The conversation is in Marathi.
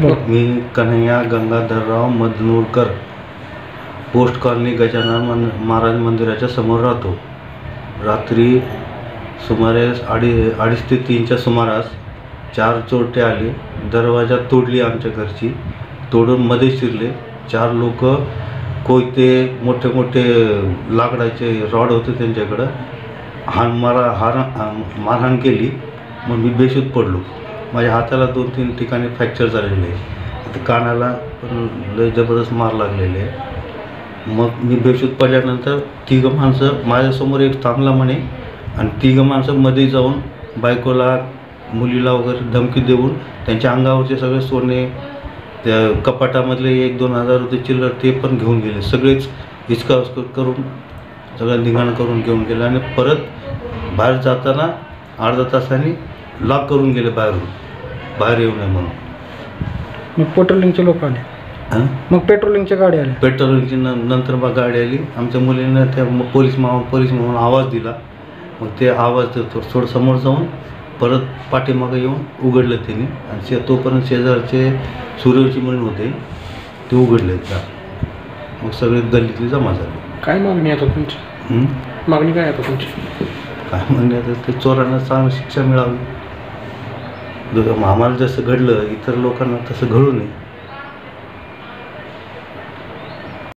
मी कन्हैया गंगाधरराव मदनूरकर पोस्ट कॉलनी गजानन मन महाराज मंदिराच्या समोर राहतो. रात्री सुमारे अडी अडीच ते तीनच्या सुमारास चार चोरटे आले दरवाजा तोडली आमच्या घरची तोडून मध्ये शिरले. चार लोक कोयते मोठे मोठे लाकडाचे रॉड होते त्यांच्याकडं. हाण मारा हार मारहाण केली. मग मी बेशुद्ध पडलो. माझ्या हाताला दोन तीन ठिकाणी फ्रॅक्चर झालेले. आहे आता कानाला पण लय जबरदस्त मार लागलेले. आहे मग मी बेशुद्ध पडल्यानंतर तिघं माणसं माझ्यासमोर एक थांबला म्हणे. आणि तिघं माणसं मध्ये जाऊन बायकोला मुलीला वगैरे धमकी देऊन त्यांच्या अंगावरचे सगळे सोने त्या कपाटामधले एक दोन हजार रुपये चिल्लर ते पण घेऊन गेले. सगळेच हिचका करून सगळं निघाण करून घेऊन गेले. आणि परत बाहेर जाताना अर्धा तासाने लॉक करून गेले बाहेरून. बाहेर येऊ नये म्हणून. मग पेट्रोलिंगचे लोक आले. हां? मग पेट्रोलिंगच्या गाडी आल्या पेट्रोलची न नंतर मग गाडी आली. आमच्या मुलीनं त्या म- पोलीस मामा पोलीस म्हणून आवाज दिला. मग ते आवाज थोडं समोर जाऊन परत पाठीमागं येऊन उघडलं त्यांनी आणि शे तोपर्यंत शेजारचे सूर्यवंशी म्हणून होते. ते उघडले त्या मग सगळे गल्लीतली जमा झाली. काय मागणी आता तुमची? हं? मागणी काय आता तुमची? काय म्हणणे आता? ते चोरांना चांगली शिक्षा मिळावी. जर आम्हाला जसं घडलं इतर लोकांना तसं घडू नये.